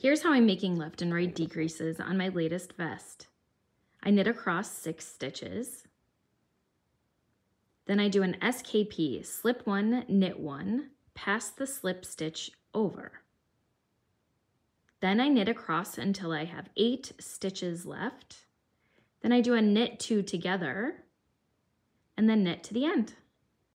Here's how I'm making left and right decreases on my latest vest. I knit across six stitches. Then I do an SKP, slip one, knit one, pass the slip stitch over. Then I knit across until I have eight stitches left. Then I do a knit two together and then knit to the end.